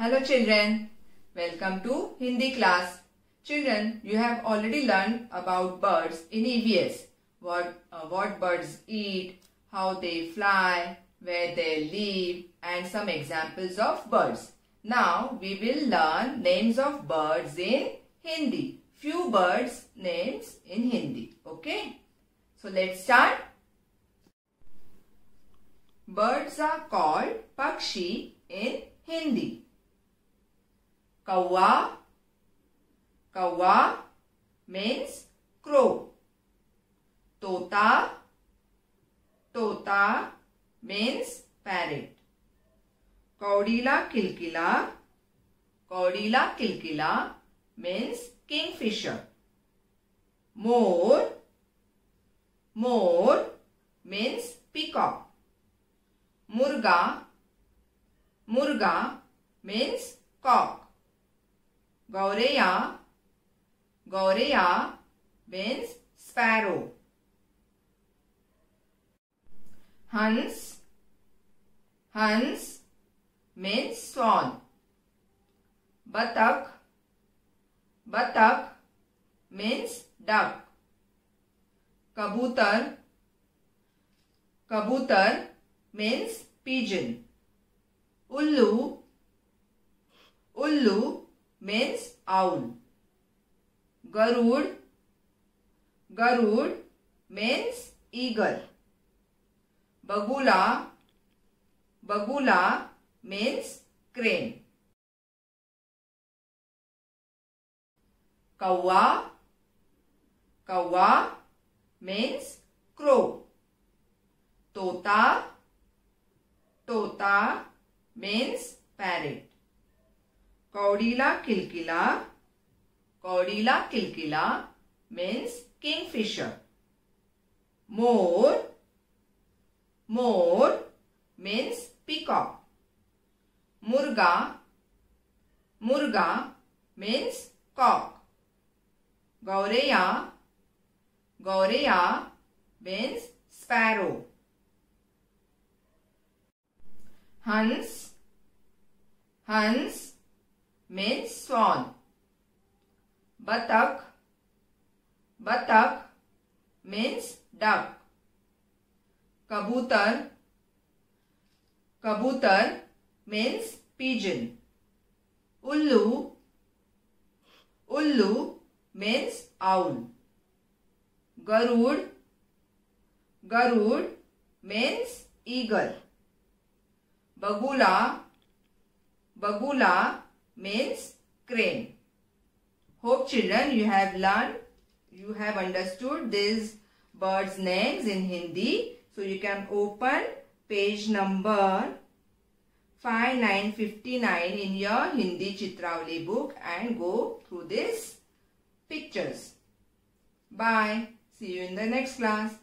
Hello children, welcome to Hindi class. Children, you have already learned about birds in EVS. What, uh, what birds eat, how they fly, where they live and some examples of birds. Now we will learn names of birds in Hindi. Few birds names in Hindi. Okay. So let's start. Birds are called Pakshi in Hindi. Kawa. Kawa means crow. Tota. Tota means parrot. Kaudila kilkila. Kaudila kilkila means kingfisher. More. More means peacock. Murga. Murga means cock. Gaureya. Gaureya means sparrow. Hans. Hans means swan. Batak. Batak means duck. Kabutar. Kabutar means pigeon. Ullu. Ullu means owl. Garud. Garud means eagle. Bagula. Bagula means crane. Kawa. Kawa means crow. Tota. Tota means parrot. कौड़ीला किलकिला कौड़ीला किलकिला means kingfisher मोर मोर means peacock मुर्गा मुर्गा means cock गौरेया गौरेया मीन्स स्पैरो हंस हंस means swan. Batak. Batak means duck. Kabutar. Kabutar means pigeon. Ullu. Ullu means owl. Garud. Garud means eagle. Bagula. Bagula means crane. Hope children you have learned, you have understood these birds names in Hindi. So you can open page number 5959 in your Hindi Chitravali book and go through these pictures. Bye. See you in the next class.